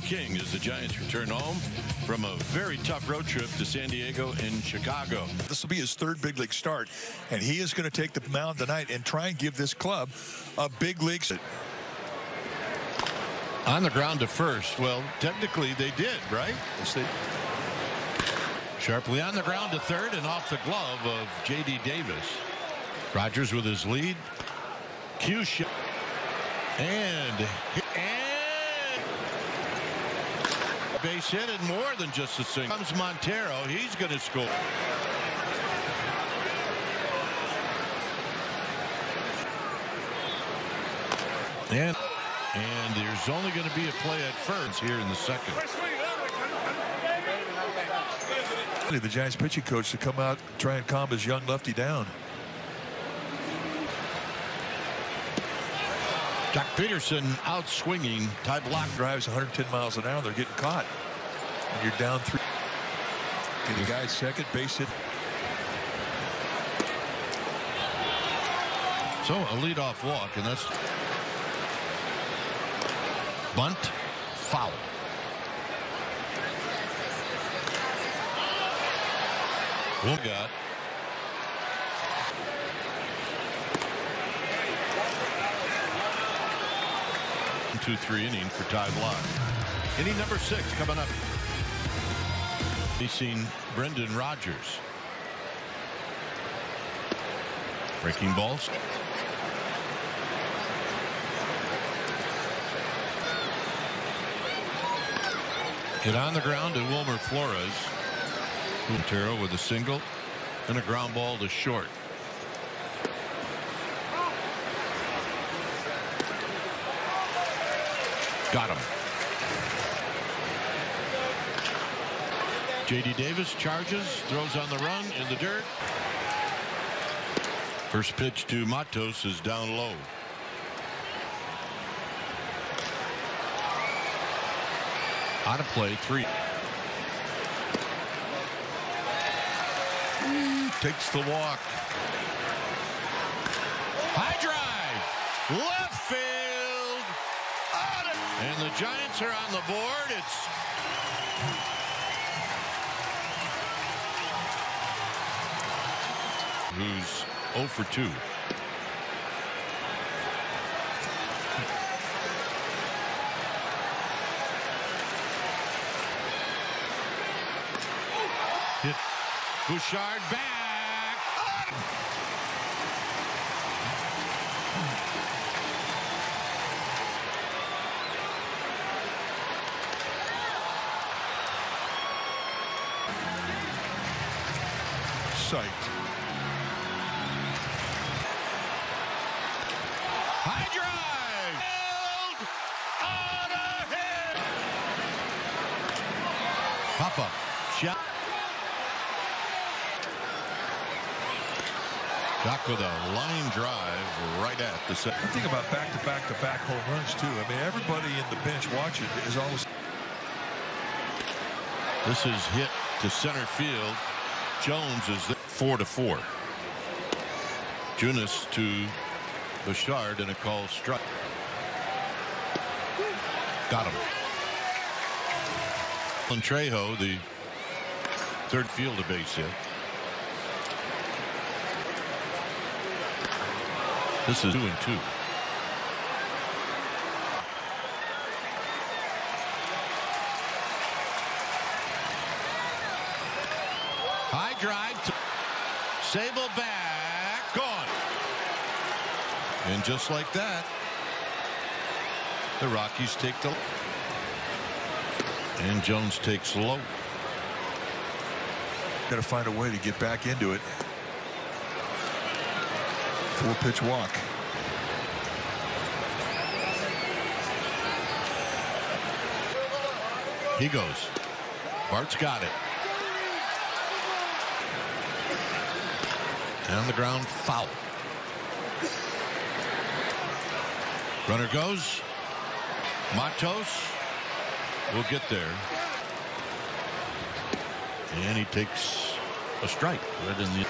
King as the Giants return home from a very tough road trip to San Diego and Chicago. This will be his third big league start, and he is going to take the mound tonight and try and give this club a big league. On the ground to first. Well, technically they did, right? Yes, they- Sharply on the ground to third and off the glove of J.D. Davis. Rogers with his lead. Q shot. And, and base hit and more than just a single. Comes Montero. He's going to score. And and there's only going to be a play at first here in the second. The Giants pitching coach to come out try and calm his young lefty down. Jack Peterson out swinging. Ty Blach drives 110 miles an hour. They're getting caught. And you're down three. And the guy second base hit. So a leadoff walk, and that's bunt foul. Wilgott. Two, three inning for Ty Blach. Inning number six coming up. Seen Brendan Rodgers. Breaking balls. Hit on the ground to Wilmer Flores. Montero with a single and a ground ball to short. Got him. J.D. Davis charges, throws on the run in the dirt. First pitch to Matos is down low. Out of play, three. Takes the walk. High drive. Left field. And the Giants are on the board. It's who's 0 for 2. Hit Bouchard back. Psyched. High drive. Field. On a hit. Papa. Shot. Doc with a line drive right at the set. Think about back-to-back-to-back home runs, too. I mean, everybody in the bench watching is always... This is hit to center field. Jones is there. four to four. Junis to Bouchard and a call strike. Got him. And Trejo, the third field a base hit. This is two and two. High drive. To Sable back. Gone. And just like that, the Rockies take the. And Jones takes low. Got to find a way to get back into it. Four pitch walk. He goes. Bart's got it. And the ground, foul. Runner goes. Matos will get there. And he takes a strike. Right in the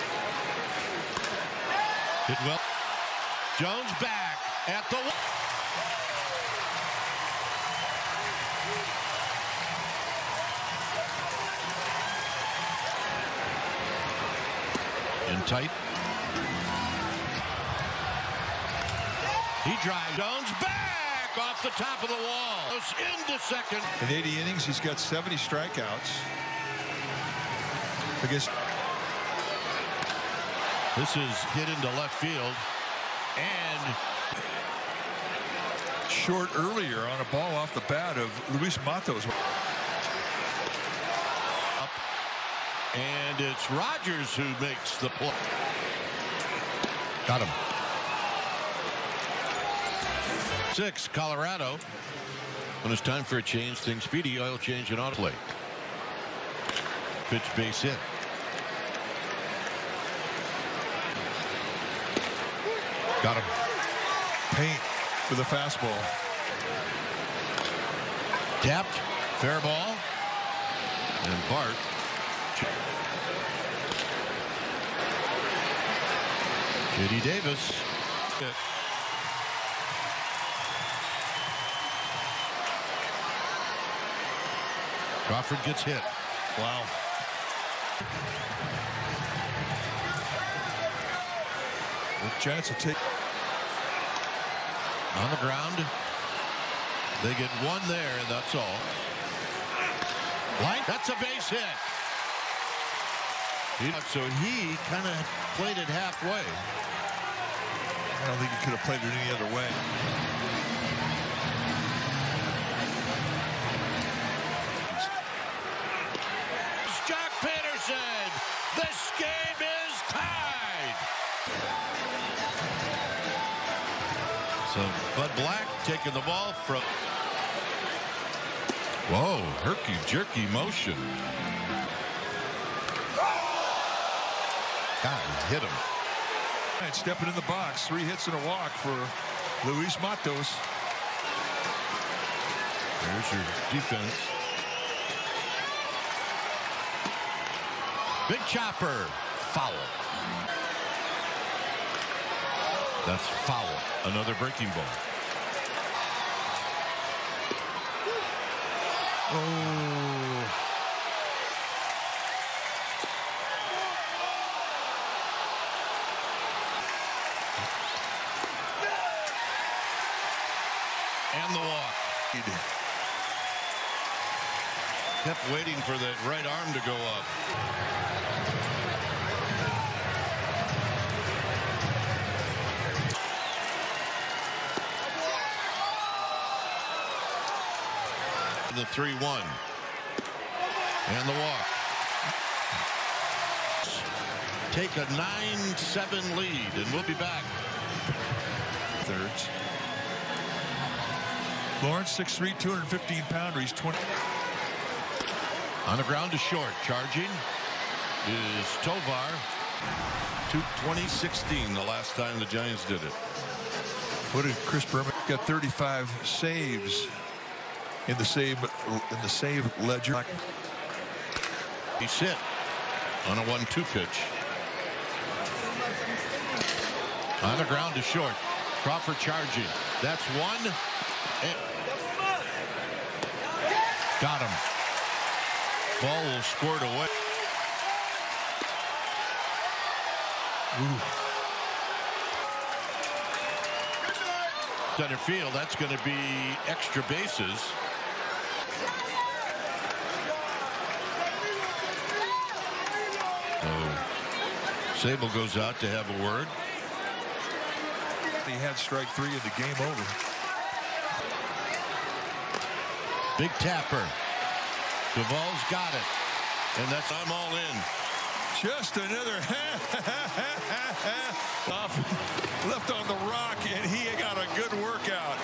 hit well. Jones back at the and tight. He drives Jones back off the top of the wall. Goes into second. In 80 innings, he's got 70 strikeouts. I guess This is hit into left field. And short earlier on a ball off the bat of Luis Matos. up. And it's Rodgers who makes the play. Got him. Six, Colorado. When it's time for a change, things speedy oil change and auto play. Pitch base hit. Got him. Paint with a fastball. Tapped. Fair ball. And Bart. J.D. Davis. Crawford gets hit. Wow. The Giants will take. On the ground. They get one there, and that's all. That's a base hit. So he kind of played it halfway. I don't think he could have played it any other way. This game is tied. So Bud Black taking the ball from. Whoa, herky jerky motion. God, he hit him. Giants stepping in the box. Three hits and a walk for Luis Matos. There's your defense. Big chopper. Foul. That's foul. Another breaking ball. Oh. And the walk. Kept waiting for that right arm to go up. The 3 1. And the walk. Take a 9 7 lead, and we'll be back. Thirds. Lawrence, 6'3", 215 pounder. He's 20. On the ground to short. Charging is Tovar. 2016, the last time the Giants did it. What did Chris Berman got 35 saves in the save in the save ledger. He's hit on a 1-2 pitch. On the ground to short. Crawford charging. That's one. Got him. Ball will squirt away. Center field. That's going to be extra bases. Sable goes out to have a word. He had strike three of the game over. Big tapper. Doval's got it. And that's I'm all in. Just another off left on the rock, and he got a good workout.